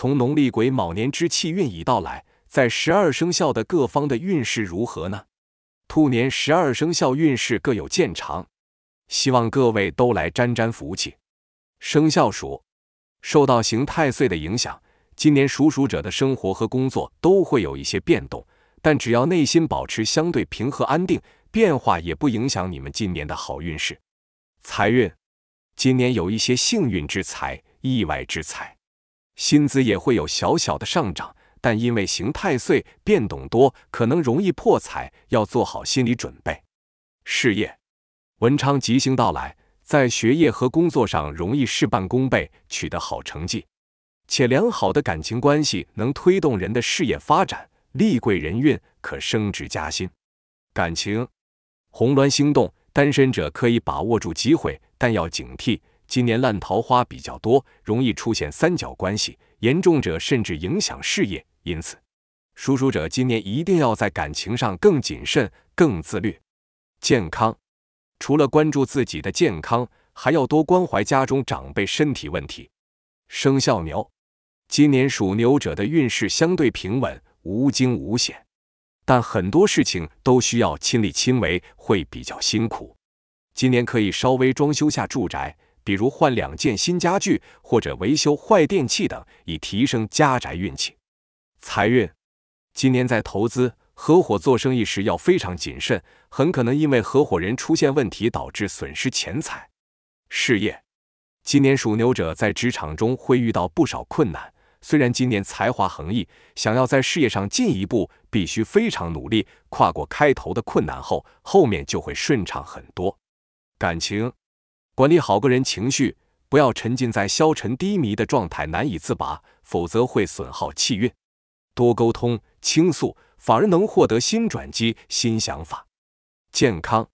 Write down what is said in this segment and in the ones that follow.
从农历癸卯年之气运已到来，在十二生肖的各方的运势如何呢？兔年十二生肖运势各有见长，希望各位都来沾沾福气。生肖鼠受到刑太岁的影响，今年属鼠者的生活和工作都会有一些变动，但只要内心保持相对平和安定，变化也不影响你们今年的好运势。财运今年有一些幸运之财、意外之财。薪资也会有小小的上涨，但因为刑太岁变动多，可能容易破财，要做好心理准备。事业，文昌吉星到来，在学业和工作上容易事半功倍，取得好成绩，且良好的感情关系能推动人的事业发展，利贵人运，可升职加薪。感情，红鸾星动，单身者可以把握住机会，但要警惕。今年烂桃花比较多，容易出现三角关系，严重者甚至影响事业。因此，属鼠者今年一定要在感情上更谨慎、更自律。健康，除了关注自己的健康，还要多关怀家中长辈身体问题。生肖牛，今年属牛者的运势相对平稳，无惊无险，但很多事情都需要亲力亲为，会比较辛苦。今年可以稍微装修下住宅。比如换两件新家具，或者维修坏电器等，以提升家宅运气。财运，今年在投资、合伙做生意时要非常谨慎，很可能因为合伙人出现问题导致损失钱财。事业，今年属牛者在职场中会遇到不少困难，虽然今年才华横溢，想要在事业上进一步，必须非常努力，跨过开头的困难后，后面就会顺畅很多。感情。管理好个人情绪，不要沉浸在消沉低迷的状态难以自拔，否则会损耗气运。多沟通倾诉，反而能获得新转机、新想法。健康，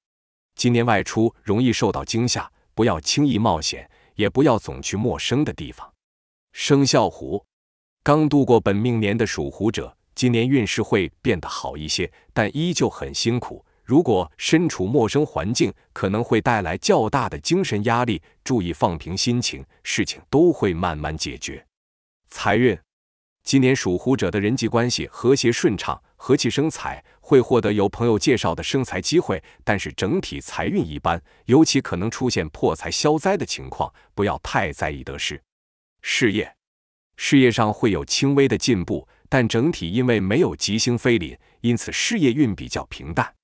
今年外出容易受到惊吓，不要轻易冒险，也不要总去陌生的地方。生肖虎，刚度过本命年的属虎者，今年运势会变得好一些，但依旧很辛苦。如果身处陌生环境，可能会带来较大的精神压力。注意放平心情，事情都会慢慢解决。财运，今年属虎者的人际关系和谐顺畅，和气生财，会获得由朋友介绍的生财机会。但是整体财运一般，尤其可能出现破财消灾的情况，不要太在意得失。事业，事业上会有轻微的进步，但整体因为没有吉星飞临，因此事业运比较平淡。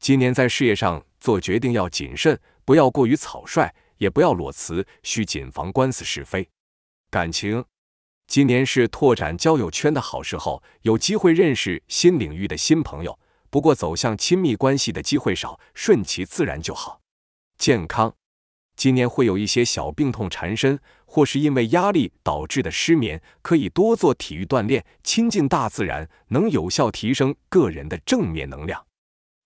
今年在事业上做决定要谨慎，不要过于草率，也不要裸辞，需谨防官司是非。感情，今年是拓展交友圈的好时候，有机会认识新领域的新朋友。不过走向亲密关系的机会少，顺其自然就好。健康，今年会有一些小病痛缠身，或是因为压力导致的失眠，可以多做体育锻炼，亲近大自然，能有效提升个人的正面能量。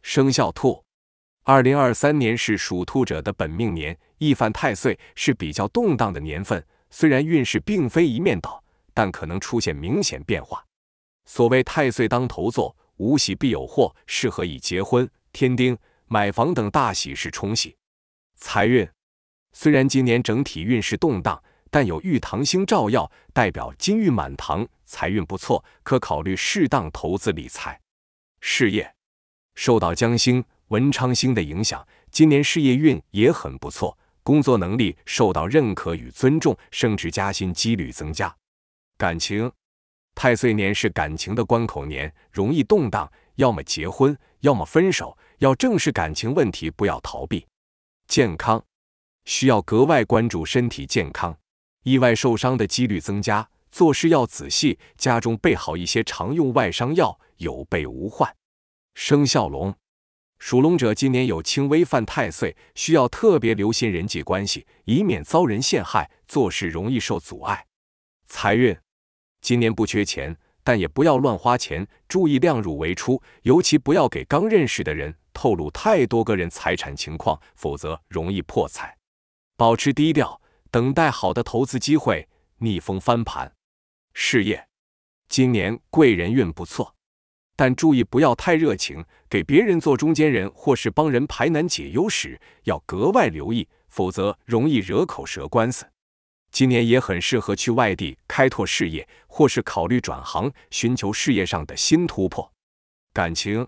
生肖兔，二零二三年是属兔者的本命年，易犯太岁，是比较动荡的年份。虽然运势并非一面倒，但可能出现明显变化。所谓太岁当头坐，无喜必有祸，适合以结婚、添丁、买房等大喜事冲喜。财运，虽然今年整体运势动荡，但有玉堂星照耀，代表金玉满堂，财运不错，可考虑适当投资理财。事业。受到江星、文昌星的影响，今年事业运也很不错，工作能力受到认可与尊重，升职加薪几率增加。感情，太岁年是感情的关口年，容易动荡，要么结婚，要么分手，要正视感情问题，不要逃避。健康，需要格外关注身体健康，意外受伤的几率增加，做事要仔细，家中备好一些常用外伤药，有备无患。生肖龙，属龙者今年有轻微犯太岁，需要特别留心人际关系，以免遭人陷害，做事容易受阻碍。财运，今年不缺钱，但也不要乱花钱，注意量入为出，尤其不要给刚认识的人透露太多个人财产情况，否则容易破财。保持低调，等待好的投资机会，逆风翻盘。事业，今年贵人运不错。但注意不要太热情，给别人做中间人或是帮人排难解忧时，要格外留意，否则容易惹口舌官司。今年也很适合去外地开拓事业，或是考虑转行，寻求事业上的新突破。感情，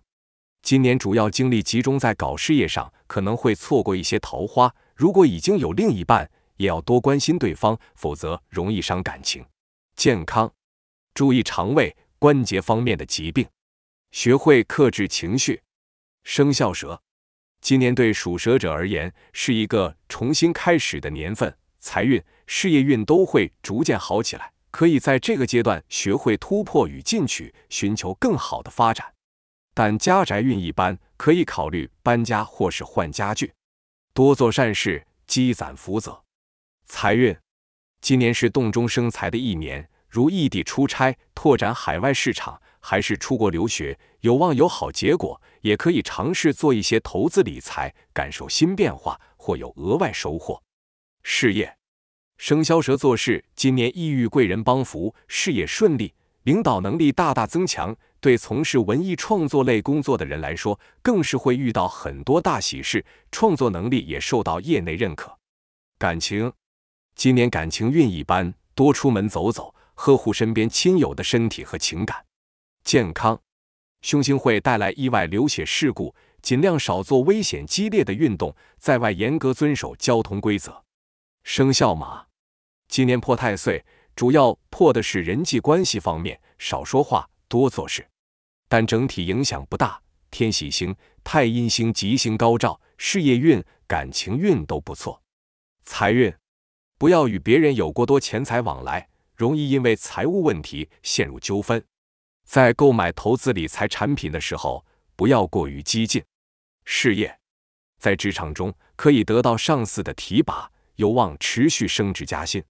今年主要精力集中在搞事业上，可能会错过一些桃花。如果已经有另一半，也要多关心对方，否则容易伤感情。健康，注意肠胃、关节方面的疾病，学会克制情绪。生肖蛇，今年对属蛇者而言是一个重新开始的年份，财运、事业运都会逐渐好起来。可以在这个阶段学会突破与进取，寻求更好的发展。但家宅运一般，可以考虑搬家或是换家具。多做善事，积攒福泽。财运，今年是洞中生财的一年，如异地出差、拓展海外市场，还是出国留学，有望有好结果。也可以尝试做一些投资理财，感受新变化，或有额外收获。事业，生肖蛇做事今年意遇贵人帮扶，事业顺利，领导能力大大增强。对从事文艺创作类工作的人来说，更是会遇到很多大喜事，创作能力也受到业内认可。感情。今年感情运一般，多出门走走，呵护身边亲友的身体和情感。健康，凶星会带来意外流血事故，尽量少做危险激烈的运动，在外严格遵守交通规则。生肖马，今年破太岁，主要破的是人际关系方面，少说话，多做事，但整体影响不大。天喜星、太阴星吉星高照，事业运、感情运都不错。财运。不要与别人有过多钱财往来，容易因为财务问题陷入纠纷。在购买投资理财产品的时候，不要过于激进。事业，在职场中可以得到上司的提拔，有望持续升职加薪。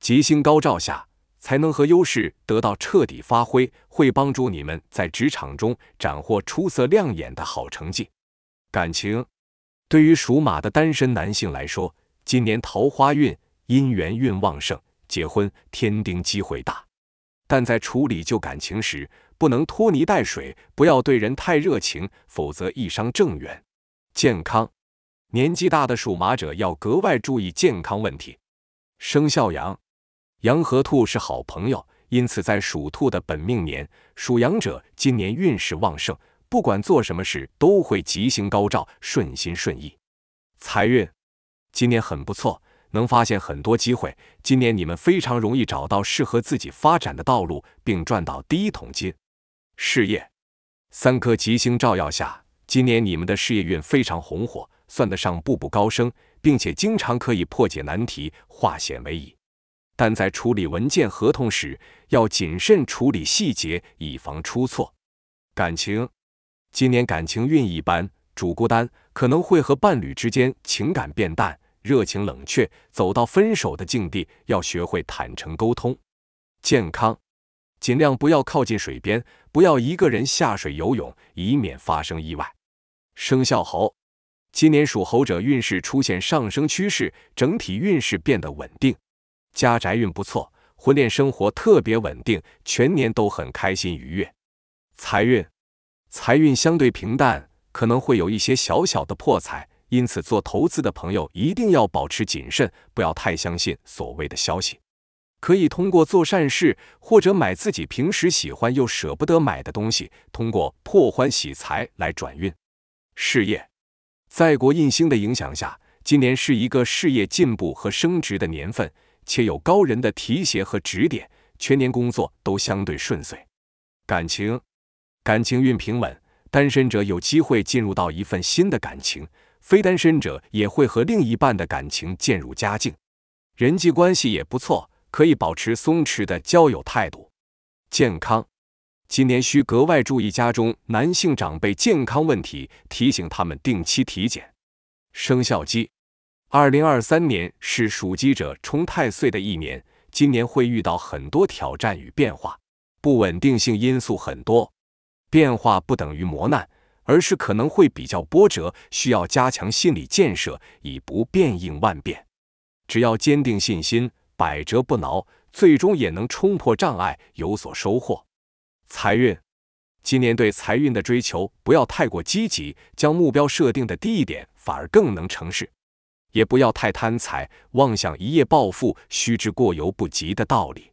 吉星高照下，才能和优势得到彻底发挥，会帮助你们在职场中斩获出色亮眼的好成绩。感情，对于属马的单身男性来说，今年桃花运。姻缘运旺盛，结婚天丁机会大，但在处理旧感情时，不能拖泥带水，不要对人太热情，否则易伤正缘。健康，年纪大的属马者要格外注意健康问题。生肖羊，羊和兔是好朋友，因此在属兔的本命年，属羊者今年运势旺盛，不管做什么事都会吉星高照，顺心顺意。财运，今年很不错。能发现很多机会，今年你们非常容易找到适合自己发展的道路，并赚到第一桶金。事业，三颗吉星照耀下，今年你们的事业运非常红火，算得上步步高升，并且经常可以破解难题，化险为夷。但在处理文件合同时，要谨慎处理细节，以防出错。感情，今年感情运一般，主孤单，可能会和伴侣之间情感变淡。热情冷却，走到分手的境地，要学会坦诚沟通。健康，尽量不要靠近水边，不要一个人下水游泳，以免发生意外。生肖猴，今年属猴者运势出现上升趋势，整体运势变得稳定，家宅运不错，婚恋生活特别稳定，全年都很开心愉悦。财运，财运相对平淡，可能会有一些小小的破财。因此，做投资的朋友一定要保持谨慎，不要太相信所谓的消息。可以通过做善事，或者买自己平时喜欢又舍不得买的东西，通过破欢喜财来转运。事业，在国印星的影响下，今年是一个事业进步和升职的年份，且有高人的提携和指点，全年工作都相对顺遂。感情，感情运平稳，单身者有机会进入到一份新的感情。非单身者也会和另一半的感情渐入佳境，人际关系也不错，可以保持松弛的交友态度。健康，今年需格外注意家中男性长辈健康问题，提醒他们定期体检。生肖鸡，二零二三年是属鸡者冲太岁的一年，今年会遇到很多挑战与变化，不稳定性因素很多，变化不等于磨难。而是可能会比较波折，需要加强心理建设，以不变应万变。只要坚定信心，百折不挠，最终也能冲破障碍，有所收获。财运，今年对财运的追求不要太过积极，将目标设定的低一点，反而更能成事。也不要太贪财，妄想一夜暴富，须知过犹不及的道理。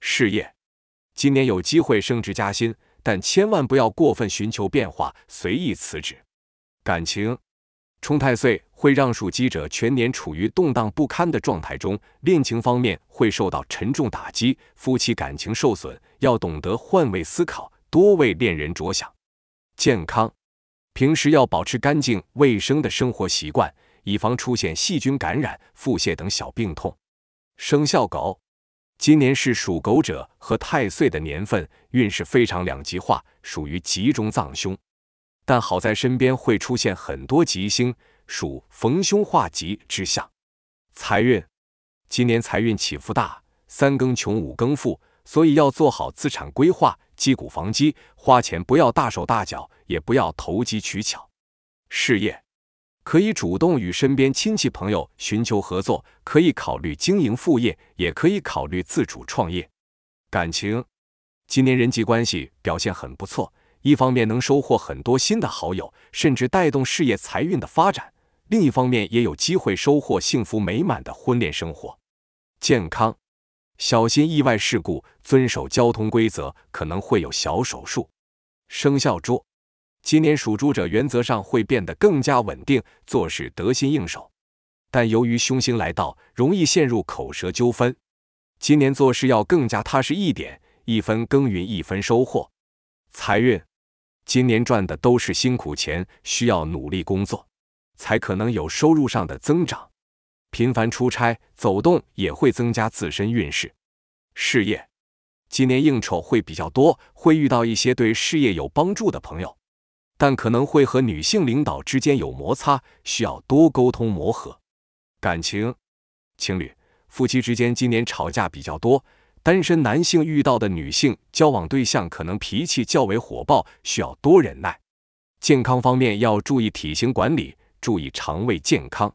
事业，今年有机会升职加薪，但千万不要过分寻求变化，随意辞职。感情，冲太岁会让属鸡者全年处于动荡不堪的状态中，恋情方面会受到沉重打击，夫妻感情受损，要懂得换位思考，多为恋人着想。健康，平时要保持干净卫生的生活习惯。以防出现细菌感染、腹泻等小病痛。生肖狗，今年是属狗者和太岁的年份，运势非常两极化，属于吉中藏凶。但好在身边会出现很多吉星，属逢凶化吉之象。财运，今年财运起伏大，三更穷五更富，所以要做好资产规划，积谷防饥，花钱不要大手大脚，也不要投机取巧。事业。可以主动与身边亲戚朋友寻求合作，可以考虑经营副业，也可以考虑自主创业。感情，今年人际关系表现很不错，一方面能收获很多新的好友，甚至带动事业财运的发展；另一方面也有机会收获幸福美满的婚恋生活。健康，小心意外事故，遵守交通规则，可能会有小手术。生肖猪。今年属猪者原则上会变得更加稳定，做事得心应手，但由于凶星来到，容易陷入口舌纠纷。今年做事要更加踏实一点，一分耕耘一分收获。财运，今年赚的都是辛苦钱，需要努力工作，才可能有收入上的增长。频繁出差走动也会增加自身运势。事业，今年应酬会比较多，会遇到一些对事业有帮助的朋友。但可能会和女性领导之间有摩擦，需要多沟通磨合。感情，情侣、夫妻之间今年吵架比较多。单身男性遇到的女性交往对象可能脾气较为火爆，需要多忍耐。健康方面要注意体型管理，注意肠胃健康。